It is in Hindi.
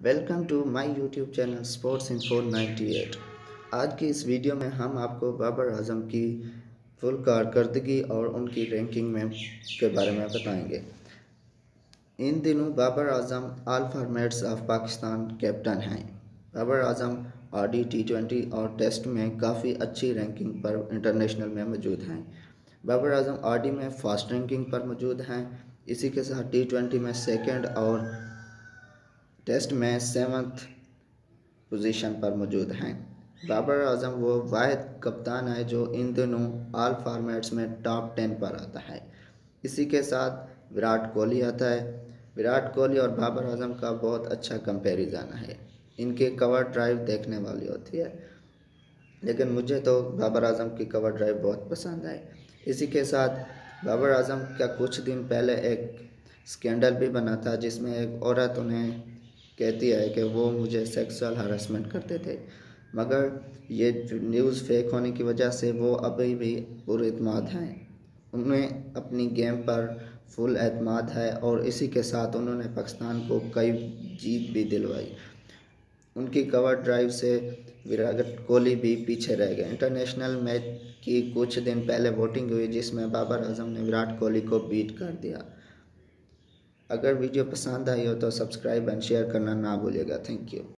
Welcome to my YouTube channel sports info 98 आज की इस वीडियो में हम आपको बाबर आज़म की फुल कारकर्दगी और उनकी रैंकिंग में के बारे में बताएँगे। इन दिनों Babar Azam all formats of Pakistan captain हैं। बाबर आज़म आर डी टी ट्वेंटी और टेस्ट में काफ़ी अच्छी रैंकिंग पर इंटरनेशनल में मौजूद हैं। बाबर आज़म आर डी में फास्ट रैंकिंग पर मौजूद हैं। इसी के साथ टी ट्वेंटी में सेकेंड और टेस्ट में सेवन्थ पोजीशन पर मौजूद हैं। बाबर आज़म वो वाद कप्तान है जो इन दिनों आल फॉर्मेट्स में टॉप टेन पर आता है। इसी के साथ विराट कोहली आता है। विराट कोहली और बाबर आज़म का बहुत अच्छा कंपैरिजन है। इनके कवर ड्राइव देखने वाली होती है। लेकिन मुझे तो बाबर आज़म की कवर ड्राइव बहुत पसंद है। इसी के साथ बाबर आज़म का कुछ दिन पहले एक स्कैंडल भी बना था जिसमें एक औरत उन्हें कहती है कि वो मुझे सेक्सुअल हरासमेंट करते थे। मगर ये न्यूज़ फेक होने की वजह से वो अभी भी पुरमाद हैं। उन्हें अपनी गेम पर फुल एतमाद है और इसी के साथ उन्होंने पाकिस्तान को कई जीत भी दिलवाई। उनकी कवर ड्राइव से विराट कोहली भी पीछे रह गए। इंटरनेशनल मैच की कुछ दिन पहले वोटिंग हुई, जिसमें बाबर आज़म ने विराट कोहली को बीट कर दिया। अगर वीडियो पसंद आई हो तो सब्सक्राइब एंड शेयर करना ना भूलेगा थैंक यू।